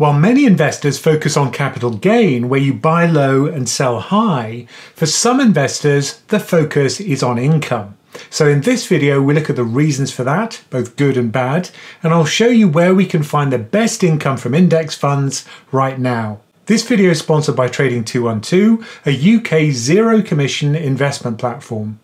While many investors focus on capital gain, where you buy low and sell high, for some investors, the focus is on income. So in this video, we look at the reasons for that, both good and bad, and I'll show you where we can find the best income from index funds right now. This video is sponsored by Trading 212, a UK zero commission investment platform.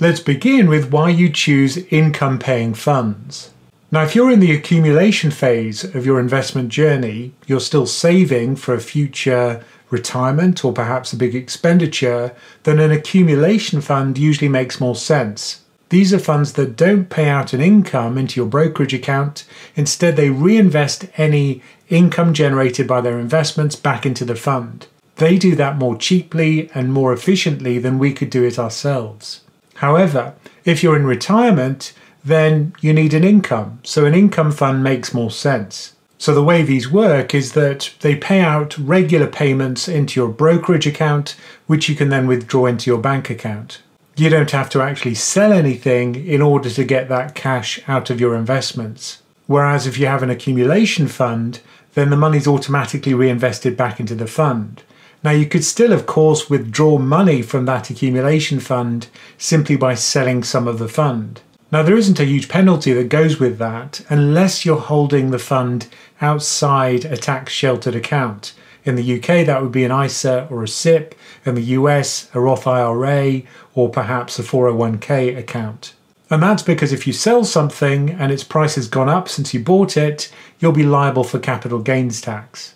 Let's begin with why you choose income paying funds. Now, if you're in the accumulation phase of your investment journey, you're still saving for a future retirement or perhaps a big expenditure, then an accumulation fund usually makes more sense. These are funds that don't pay out an income into your brokerage account. Instead, they reinvest any income generated by their investments back into the fund. They do that more cheaply and more efficiently than we could do it ourselves. However, if you're in retirement, then you need an income. So an income fund makes more sense. So the way these work is that they pay out regular payments into your brokerage account, which you can then withdraw into your bank account. You don't have to actually sell anything in order to get that cash out of your investments. Whereas if you have an accumulation fund, then the money's automatically reinvested back into the fund. Now, you could still, of course, withdraw money from that accumulation fund simply by selling some of the fund. Now, there isn't a huge penalty that goes with that unless you're holding the fund outside a tax sheltered account. In the UK, that would be an ISA or a SIPP, In the US, a Roth IRA or perhaps a 401k account. And that's because if you sell something and its price has gone up since you bought it, you'll be liable for capital gains tax.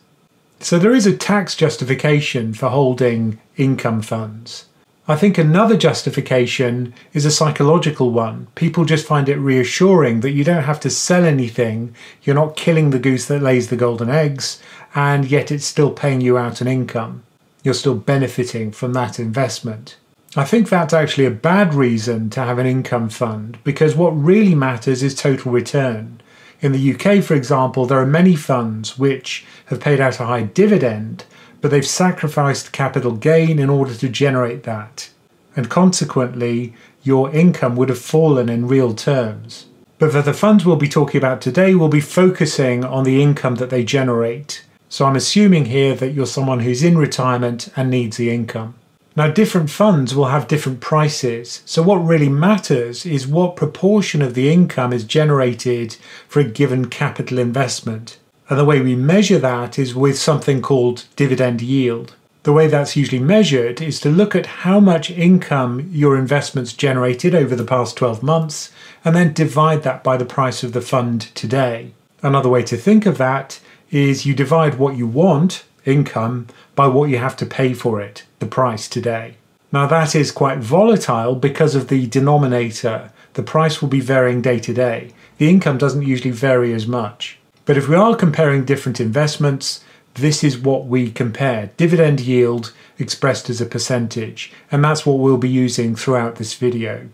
So there is a tax justification for holding income funds. I think another justification is a psychological one. People just find it reassuring that you don't have to sell anything, you're not killing the goose that lays the golden eggs, and yet it's still paying you out an income. You're still benefiting from that investment. I think that's actually a bad reason to have an income fund because what really matters is total return. In the UK, for example, there are many funds which have paid out a high dividend but they've sacrificed capital gain in order to generate that. And consequently, your income would have fallen in real terms. But for the funds we'll be talking about today, we'll be focusing on the income that they generate. So I'm assuming here that you're someone who's in retirement and needs the income. Now, different funds will have different prices. So, what really matters is what proportion of the income is generated for a given capital investment. And the way we measure that is with something called dividend yield. The way that's usually measured is to look at how much income your investments generated over the past 12 months and then divide that by the price of the fund today. Another way to think of that is you divide what you want, income, by what you have to pay for it, the price today. Now, that is quite volatile because of the denominator. The price will be varying day to day. The income doesn't usually vary as much. But if we are comparing different investments, this is what we compare dividend yield expressed as a percentage, and that's what we'll be using throughout this video.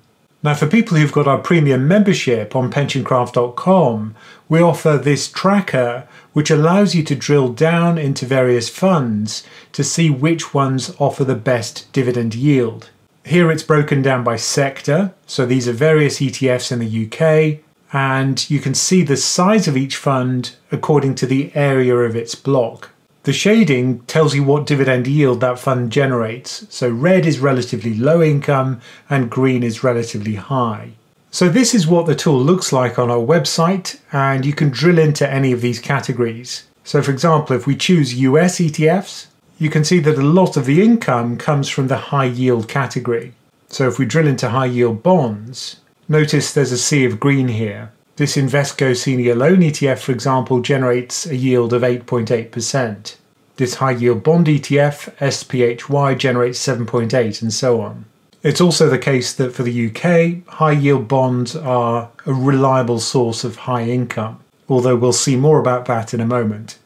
Now, for people who've got our premium membership on pensioncraft.com, we offer this tracker which allows you to drill down into various funds to see which ones offer the best dividend yield. Here it's broken down by sector, so these are various ETFs in the UK, and you can see the size of each fund according to the area of its block. The shading tells you what dividend yield that fund generates. So red is relatively low income and green is relatively high. So this is what the tool looks like on our website and you can drill into any of these categories. So for example, if we choose US ETFs, you can see that a lot of the income comes from the high yield category. So if we drill into high yield bonds, Notice there's a sea of green here. This Invesco Senior Loan ETF, for example, generates a yield of 8.8%. This high yield bond ETF, SPHY, generates 7.8%, and so on. It's also the case that for the UK, high yield bonds are a reliable source of high income, although we'll see more about that in a moment.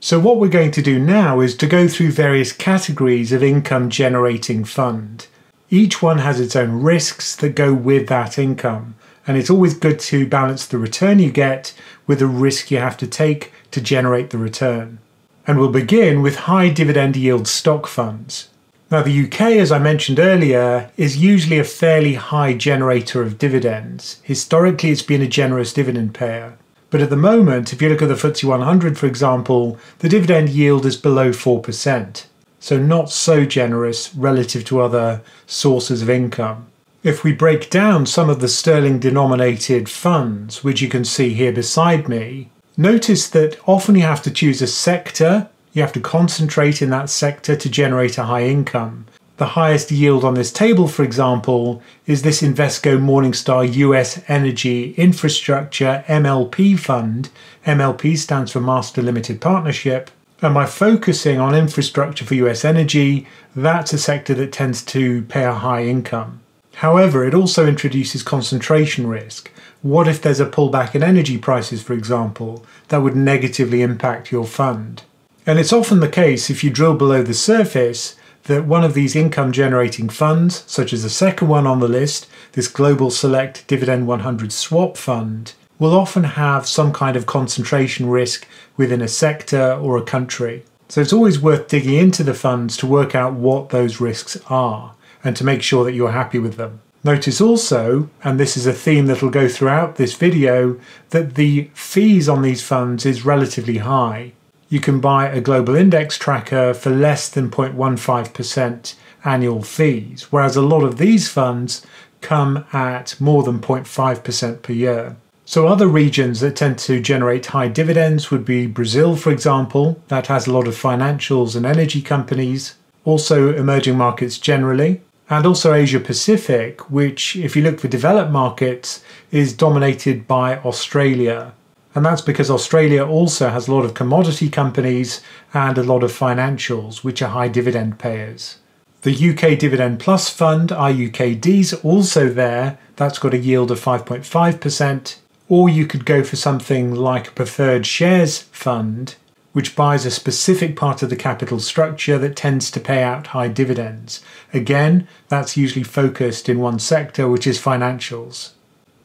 So, what we're going to do now is to go through various categories of income generating fund each one has its own risks that go with that income, and it's always good to balance the return you get with the risk you have to take to generate the return. And we'll begin with high dividend yield stock funds. Now, the UK, as I mentioned earlier, is usually a fairly high generator of dividends. Historically, it's been a generous dividend payer. But at the moment, if you look at the FTSE 100, for example, the dividend yield is below 4%. So not so generous relative to other sources of income. If we break down some of the sterling denominated funds, which you can see here beside me, notice that often you have to choose a sector, you have to concentrate in that sector to generate a high income. The highest yield on this table, for example, is this Invesco Morningstar US Energy Infrastructure MLP Fund. MLP stands for Master Limited Partnership. And by focusing on infrastructure for US energy, that's a sector that tends to pay a high income. However, it also introduces concentration risk. What if there's a pullback in energy prices, for example, that would negatively impact your fund? And it's often the case if you drill below the surface that one of these income generating funds, such as the second one on the list, this Global Select Dividend 100 Swap Fund, will often have some kind of concentration risk within a sector or a country. So it's always worth digging into the funds to work out what those risks are and to make sure that you're happy with them. Notice also, and this is a theme that will go throughout this video, that the fees on these funds is relatively high you can buy a global index tracker for less than 0.15% annual fees, whereas a lot of these funds come at more than 0.5% per year. So, other regions that tend to generate high dividends would be Brazil, for example, that has a lot of financials and energy companies, also emerging markets generally, and also Asia Pacific, which, if you look for developed markets, is dominated by Australia, and that's because Australia also has a lot of commodity companies and a lot of financials, which are high dividend payers. The UK Dividend Plus Fund, IUKD, is also there. That's got a yield of 5.5%. Or you could go for something like a preferred shares fund, which buys a specific part of the capital structure that tends to pay out high dividends. Again, that's usually focused in one sector, which is financials.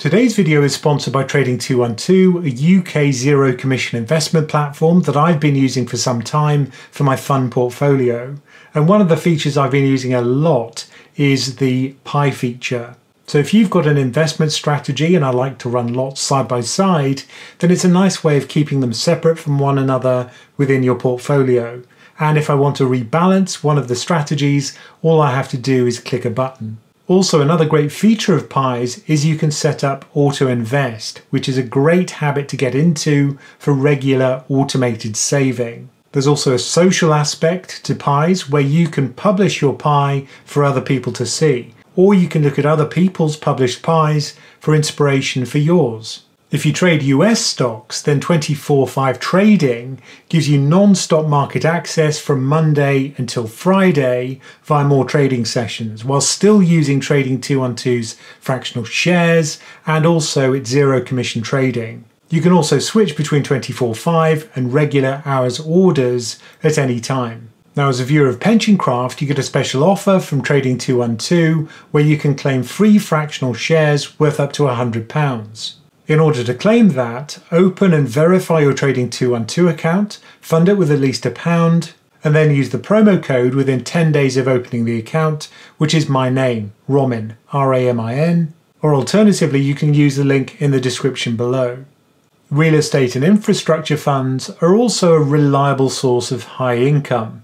Today's video is sponsored by Trading212, a UK zero commission investment platform that I've been using for some time for my fund portfolio. And one of the features I've been using a lot is the Pie feature. So if you've got an investment strategy and I like to run lots side by side, then it's a nice way of keeping them separate from one another within your portfolio. And if I want to rebalance one of the strategies, all I have to do is click a button. Also, another great feature of Pies is you can set up auto invest, which is a great habit to get into for regular automated saving. There's also a social aspect to Pies where you can publish your pie for other people to see, or you can look at other people's published pies for inspiration for yours. If you trade US stocks, then 24 5 trading gives you non stop market access from Monday until Friday via more trading sessions, while still using Trading 212's fractional shares and also its zero commission trading. You can also switch between 24 5 and regular hours orders at any time. Now, as a viewer of PensionCraft, you get a special offer from Trading 212 where you can claim free fractional shares worth up to £100. In order to claim that, open and verify your Trading 212 account, fund it with at least a pound, and then use the promo code within 10 days of opening the account, which is my name, Ramin, R A M I N, or alternatively, you can use the link in the description below. Real estate and infrastructure funds are also a reliable source of high income.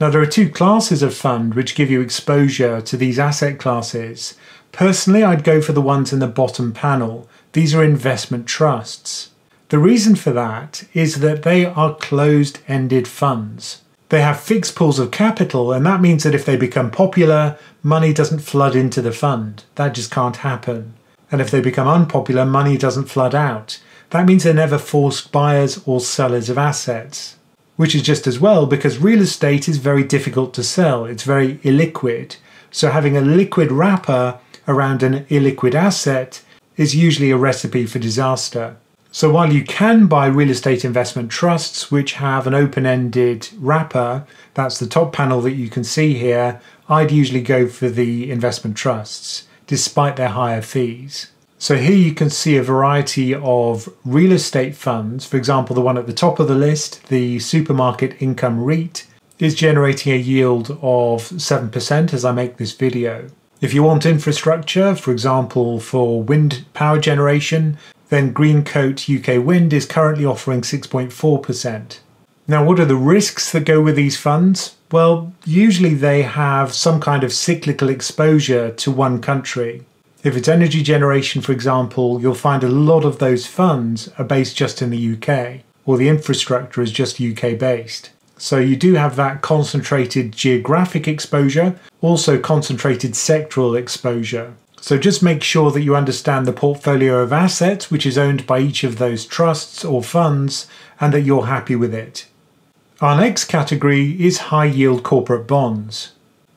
Now, there are two classes of fund which give you exposure to these asset classes. Personally, I'd go for the ones in the bottom panel, these are investment trusts. The reason for that is that they are closed ended funds. They have fixed pools of capital, and that means that if they become popular, money doesn't flood into the fund. That just can't happen. And if they become unpopular, money doesn't flood out. That means they're never forced buyers or sellers of assets. Which is just as well because real estate is very difficult to sell, it's very illiquid. So having a liquid wrapper around an illiquid asset is usually a recipe for disaster. So while you can buy real estate investment trusts which have an open ended wrapper, that's the top panel that you can see here, I'd usually go for the investment trusts, despite their higher fees. So here you can see a variety of real estate funds. For example, the one at the top of the list, the Supermarket Income REIT, is generating a yield of 7% as I make this video. If you want infrastructure, for example, for wind power generation, then Greencoat UK Wind is currently offering 6.4%. Now, what are the risks that go with these funds? Well, usually they have some kind of cyclical exposure to one country. If it's energy generation, for example, you'll find a lot of those funds are based just in the UK, or the infrastructure is just UK based. So you do have that concentrated geographic exposure, also concentrated sectoral exposure. So just make sure that you understand the portfolio of assets which is owned by each of those trusts or funds and that you're happy with it. Our next category is high yield corporate bonds.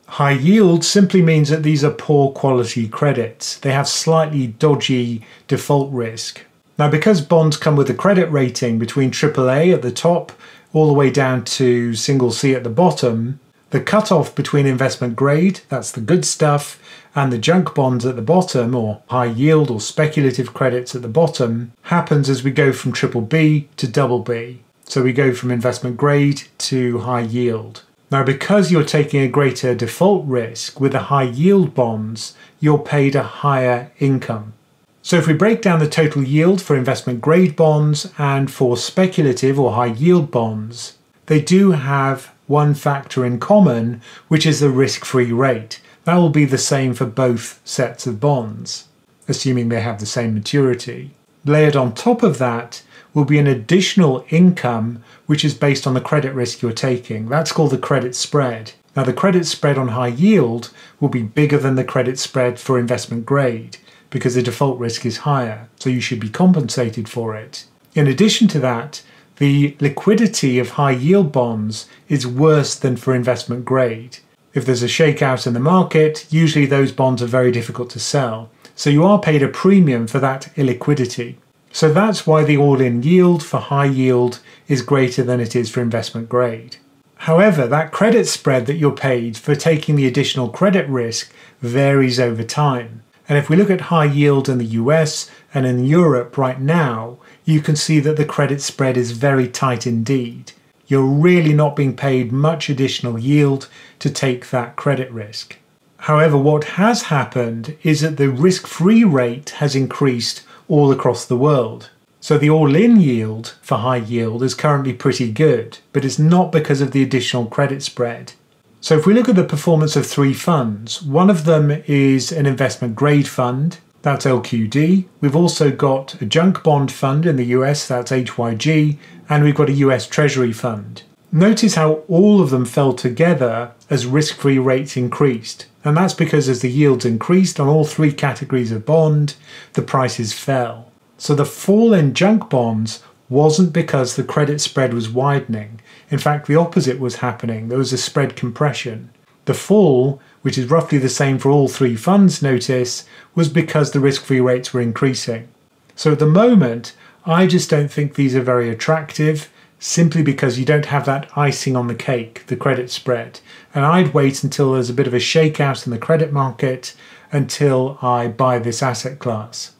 High yield simply means that these are poor quality credits. They have slightly dodgy default risk. Now, because bonds come with a credit rating between AAA at the top all the way down to single C at the bottom, the cutoff between investment grade, that's the good stuff, and the junk bonds at the bottom, or high yield or speculative credits at the bottom, happens as we go from triple B to double B. So we go from investment grade to high yield. Now, because you're taking a greater default risk with the high yield bonds, you're paid a higher income. So if we break down the total yield for investment grade bonds and for speculative or high yield bonds, they do have one factor in common, which is the risk free rate. That will be the same for both sets of bonds, assuming they have the same maturity. Layered on top of that will be an additional income which is based on the credit risk you're taking. That's called the credit spread. Now, the credit spread on high yield will be bigger than the credit spread for investment grade because the default risk is higher, so you should be compensated for it. In addition to that, the liquidity of high yield bonds is worse than for investment grade. If there's a shakeout in the market, usually those bonds are very difficult to sell. So you are paid a premium for that illiquidity. So that's why the all in yield for high yield is greater than it is for investment grade. However, that credit spread that you're paid for taking the additional credit risk varies over time. And if we look at high yield in the US and in Europe right now, you can see that the credit spread is very tight indeed. You're really not being paid much additional yield to take that credit risk. However, what has happened is that the risk free rate has increased all across the world. So the all in yield for high yield is currently pretty good, but it's not because of the additional credit spread. So if we look at the performance of three funds, one of them is an investment grade fund, that's LQD. We've also got a junk bond fund in the US, that's HYG, and we've got a US Treasury fund. Notice how all of them fell together as risk free rates increased. And that's because as the yields increased on all three categories of bond, the prices fell. So the fall in junk bonds wasn't because the credit spread was widening. In fact, the opposite was happening. There was a spread compression. The fall, which is roughly the same for all three funds, notice, was because the risk free rates were increasing. So at the moment, I just don't think these are very attractive simply because you don't have that icing on the cake, the credit spread. And I'd wait until there's a bit of a shakeout in the credit market until I buy this asset class.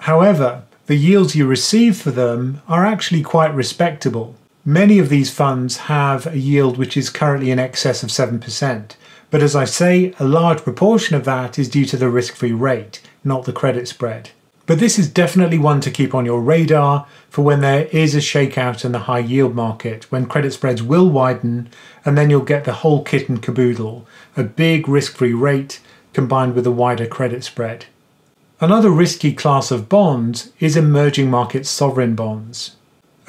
However, the yields you receive for them are actually quite respectable. Many of these funds have a yield which is currently in excess of 7%. But as I say, a large proportion of that is due to the risk free rate, not the credit spread. But this is definitely one to keep on your radar for when there is a shakeout in the high yield market, when credit spreads will widen, and then you'll get the whole kit and caboodle a big risk free rate combined with a wider credit spread. Another risky class of bonds is emerging market sovereign bonds.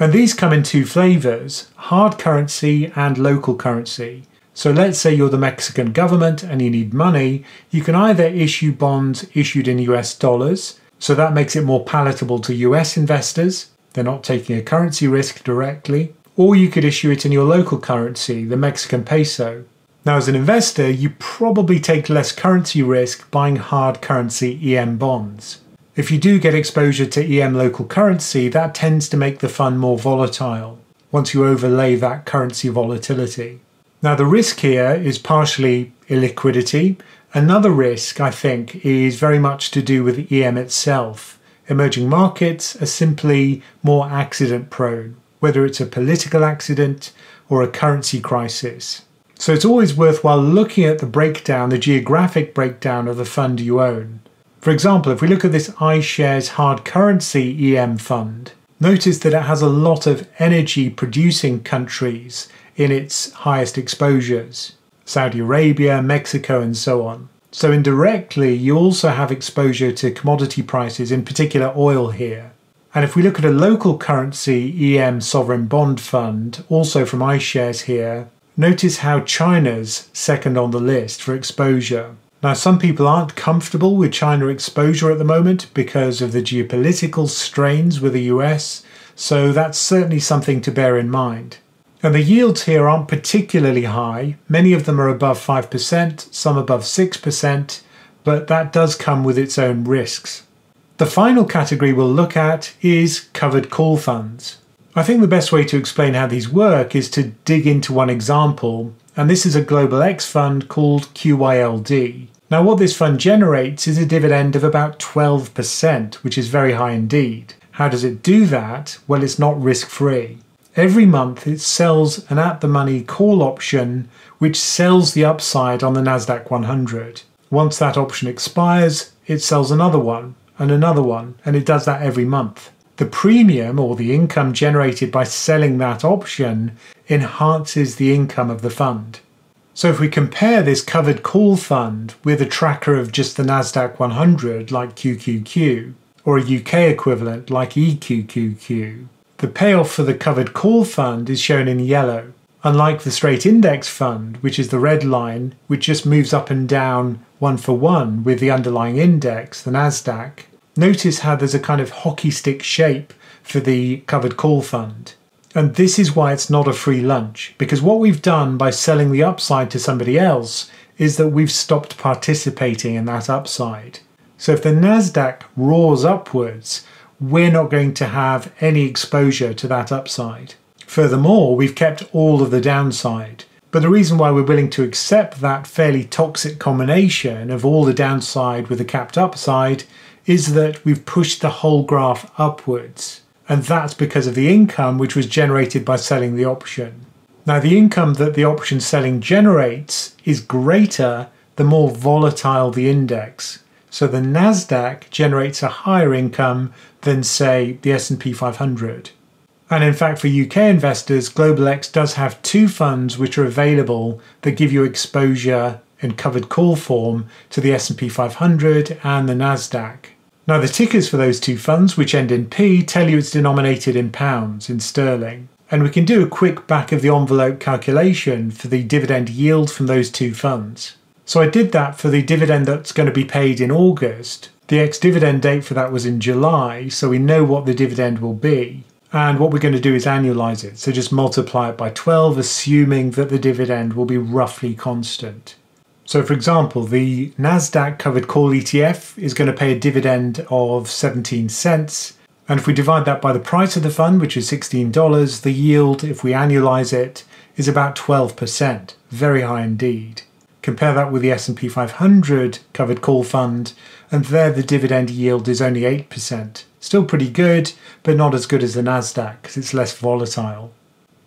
And these come in two flavours hard currency and local currency. So let's say you're the Mexican government and you need money, you can either issue bonds issued in US dollars, so that makes it more palatable to US investors, they're not taking a currency risk directly, or you could issue it in your local currency, the Mexican peso. Now, as an investor, you probably take less currency risk buying hard currency EM bonds. If you do get exposure to EM local currency, that tends to make the fund more volatile once you overlay that currency volatility. Now, the risk here is partially illiquidity. Another risk, I think, is very much to do with EM itself. Emerging markets are simply more accident prone, whether it's a political accident or a currency crisis. So it's always worthwhile looking at the breakdown, the geographic breakdown of the fund you own. For example, if we look at this iShares hard currency EM fund, notice that it has a lot of energy producing countries in its highest exposures Saudi Arabia, Mexico, and so on. So indirectly, you also have exposure to commodity prices, in particular oil here. And if we look at a local currency EM sovereign bond fund, also from iShares here, notice how China's second on the list for exposure. Now, some people aren't comfortable with China exposure at the moment because of the geopolitical strains with the US, so that's certainly something to bear in mind. And the yields here aren't particularly high. Many of them are above 5%, some above 6%, but that does come with its own risks. The final category we'll look at is covered call funds. I think the best way to explain how these work is to dig into one example and this is a Global X fund called QYLD. Now, what this fund generates is a dividend of about 12%, which is very high indeed. How does it do that? Well, it's not risk free. Every month, it sells an at the money call option, which sells the upside on the NASDAQ 100. Once that option expires, it sells another one and another one, and it does that every month. The premium or the income generated by selling that option enhances the income of the fund. So if we compare this covered call fund with a tracker of just the NASDAQ 100 like QQQ, or a UK equivalent like EQQQ, the payoff for the covered call fund is shown in yellow, unlike the straight index fund, which is the red line, which just moves up and down one for one with the underlying index, the NASDAQ. Notice how there's a kind of hockey stick shape for the covered call fund. And this is why it's not a free lunch, because what we've done by selling the upside to somebody else is that we've stopped participating in that upside. So if the NASDAQ roars upwards, we're not going to have any exposure to that upside. Furthermore, we've kept all of the downside. But the reason why we're willing to accept that fairly toxic combination of all the downside with the capped upside is that we've pushed the whole graph upwards. And that's because of the income which was generated by selling the option. Now, the income that the option selling generates is greater the more volatile the index. So the Nasdaq generates a higher income than say the S&P 500. And in fact for UK investors, Global X does have two funds which are available that give you exposure in covered call form to the S&P 500 and the Nasdaq. Now, the tickers for those two funds, which end in P, tell you it's denominated in pounds, in sterling. And we can do a quick back of the envelope calculation for the dividend yield from those two funds. So I did that for the dividend that's going to be paid in August. The ex dividend date for that was in July, so we know what the dividend will be. And what we're going to do is annualize it. So just multiply it by 12, assuming that the dividend will be roughly constant. So, for example, the NASDAQ covered call ETF is going to pay a dividend of 17 cents. And if we divide that by the price of the fund, which is $16, the yield, if we annualize it, is about 12%. Very high indeed. Compare that with the S&P 500 covered call fund, and there the dividend yield is only 8%. Still pretty good, but not as good as the Nasdaq because it's less volatile.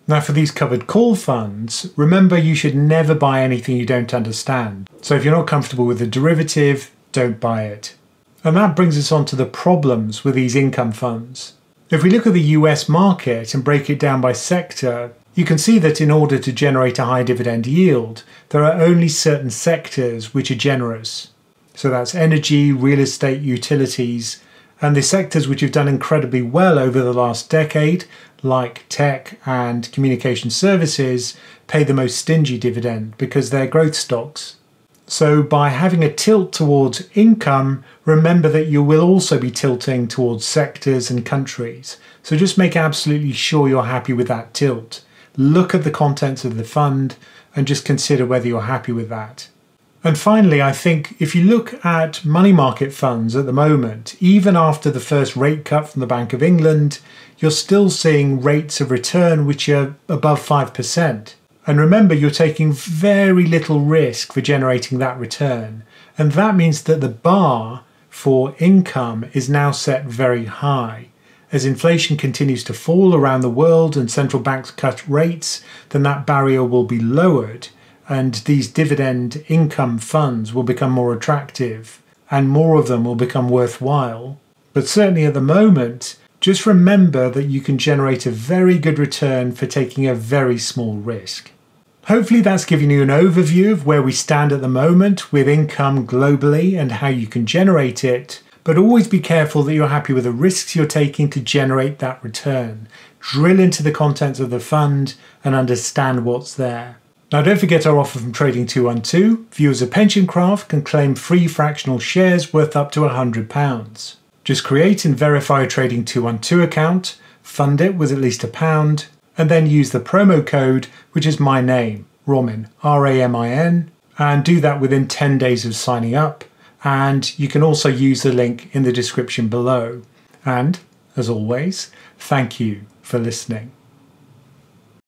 Now, for these covered call funds, remember you should never buy anything you don't understand. So, if you're not comfortable with the derivative, don't buy it. And that brings us on to the problems with these income funds. If we look at the US market and break it down by sector, you can see that in order to generate a high dividend yield, there are only certain sectors which are generous. So that's energy, real estate, utilities, and the sectors which have done incredibly well over the last decade like tech and communication services, pay the most stingy dividend because they're growth stocks. So, by having a tilt towards income, remember that you will also be tilting towards sectors and countries. So, just make absolutely sure you're happy with that tilt. Look at the contents of the fund and just consider whether you're happy with that. And finally, I think if you look at money market funds at the moment, even after the first rate cut from the Bank of England, you're still seeing rates of return which are above 5%. And remember, you're taking very little risk for generating that return. And that means that the bar for income is now set very high. As inflation continues to fall around the world and central banks cut rates, then that barrier will be lowered and these dividend income funds will become more attractive and more of them will become worthwhile. But certainly at the moment, just remember that you can generate a very good return for taking a very small risk. Hopefully, that's given you an overview of where we stand at the moment with income globally and how you can generate it. But always be careful that you're happy with the risks you're taking to generate that return. Drill into the contents of the fund and understand what's there. Now, don't forget our offer from Trading 212. Viewers of Pension Craft can claim free fractional shares worth up to £100. Just create and verify a Trading 212 account, fund it with at least a pound, and then use the promo code, which is my name, Ramin, R A M I N, and do that within 10 days of signing up. And you can also use the link in the description below. And, as always, thank you for listening.